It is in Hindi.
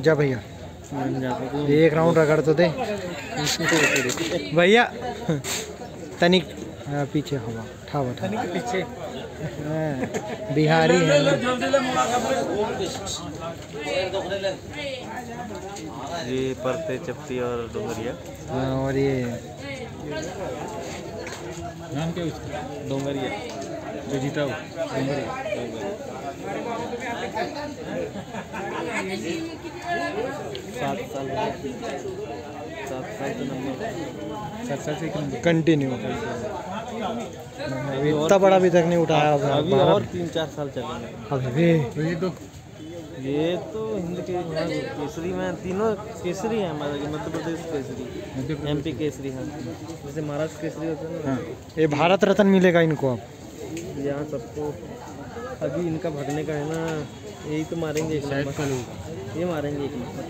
जा भैया। एक राउंड रगड़ तो दे। भैया तनिक हाँ, पीछे हवा ठा बता पीछे। हाँ, बिहारी है। ये परते चपटी और डोंगरिया। हाँ, और ये। नाम क्या उसका? डोंगरिया। जो जीता हो सात साल सात साल तो नंबर सात साल से कंटिन्यू इतना बड़ा अभी तक नहीं उठाया होगा अभी और तीन चार साल चलेंगे अबे ये तो ये तो हिंद के केसरी में तीनों केसरी हैं हमारे मध्य प्रदेश केसरी एमपी केसरी है। जैसे महाराष्ट्र केसरी होता है ना। हाँ। ये भारत रत्न मिलेगा इनको अब। यहाँ सबको। अभी इनका भागने का है ना यही तो मारेंगे एक नंबर। ये मारेंगे एक नंबर।